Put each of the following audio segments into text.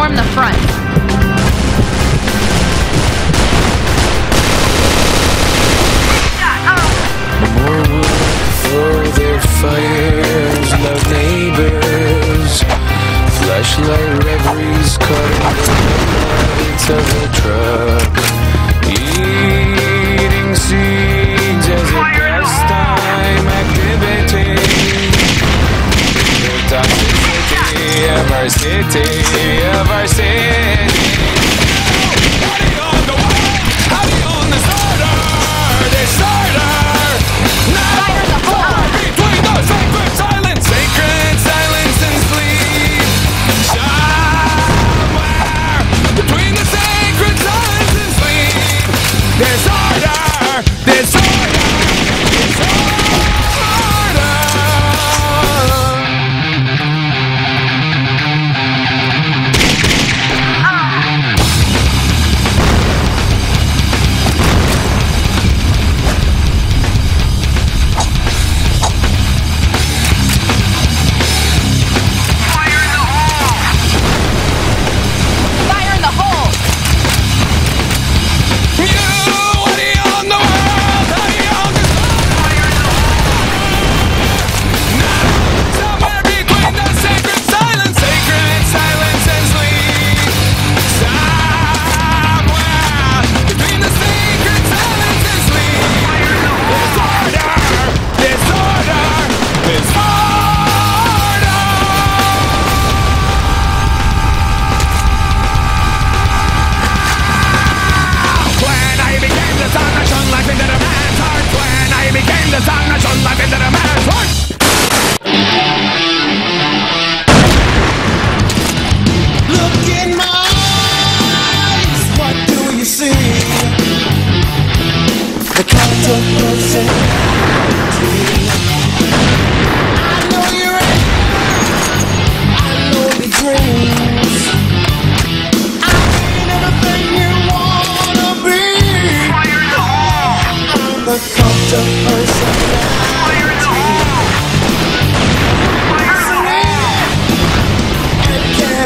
storm the front. More wood for their fires, love neighbors. Flashlight reveries caught in the lights of the truck. There's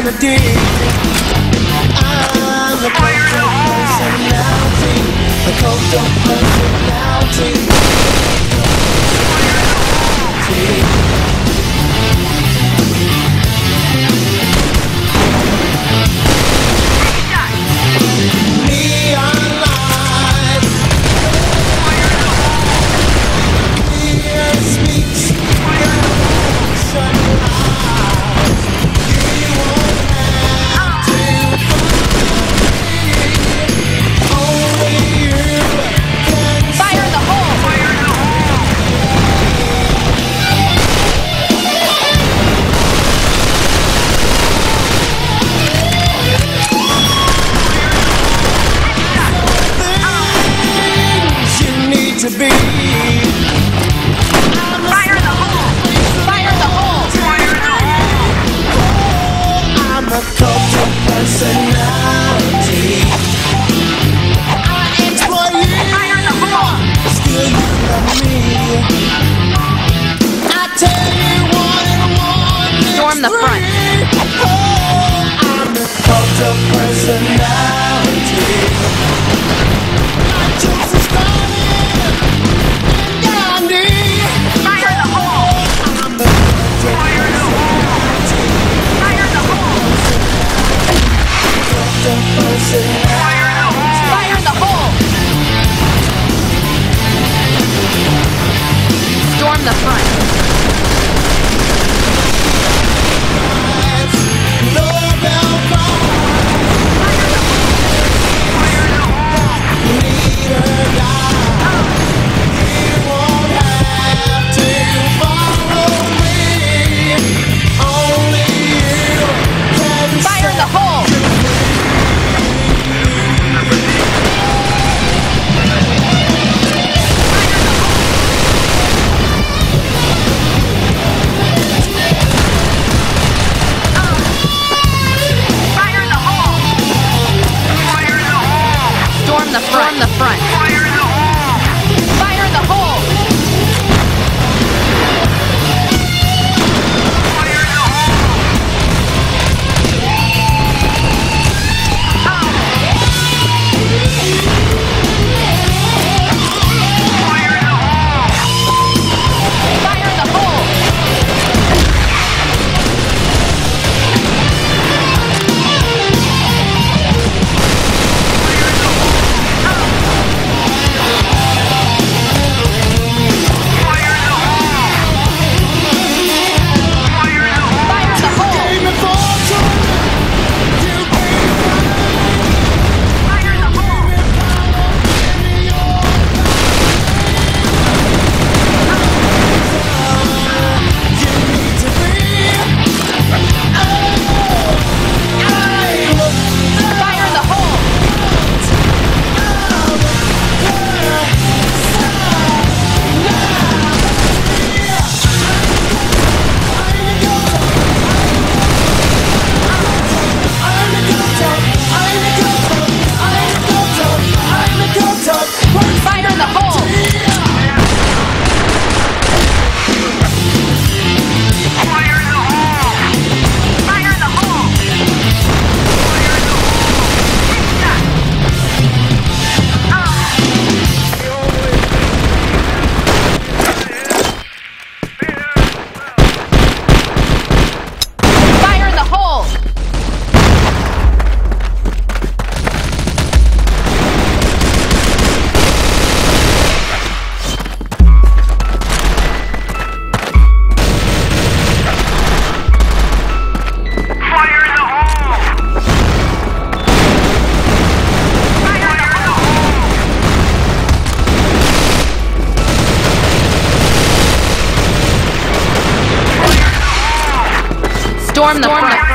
melody. I'm a cold personality. A cold personality. to be. Fire the hole! Fire the! Fire the Still you love me. I tell you. Storm the front. Form the front. Storm the front.